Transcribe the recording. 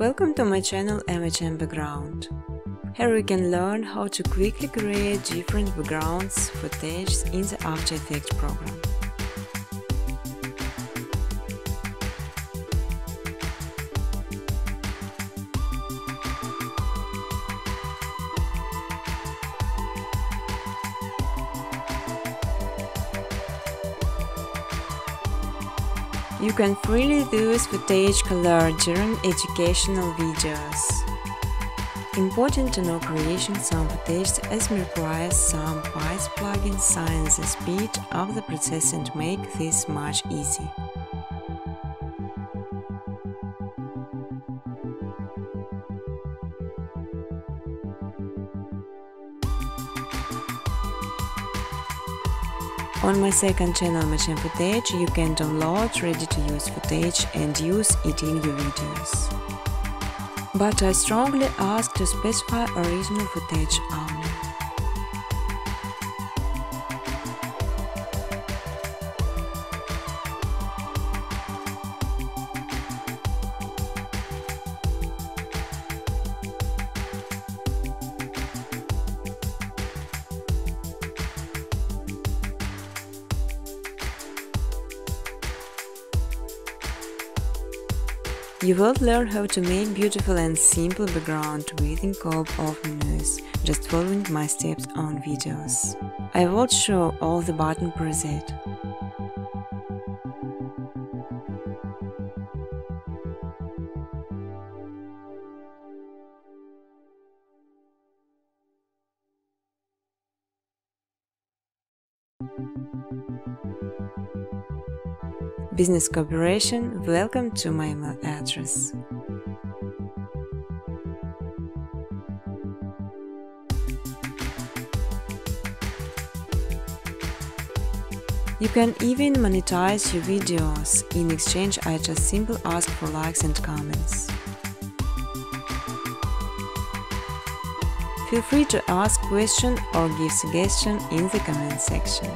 Welcome to my channel MHM Background. Here we can learn how to quickly create different backgrounds footage in the After Effects program. You can freely use footage color during educational videos. Important to know creation some footage as requires some Wise plugin sign the speed of the processing to make this much easy. On my second channel Machine Footage you can download ready-to-use footage and use it in your videos. But I strongly ask to specify original footage only. You will learn how to make beautiful and simple background within scope of menus, just following my steps on videos. I will show all the button preset. Business cooperation, welcome to my email address. You can even monetize your videos. In exchange, I just simply ask for likes and comments. Feel free to ask question or give suggestion in the comment section.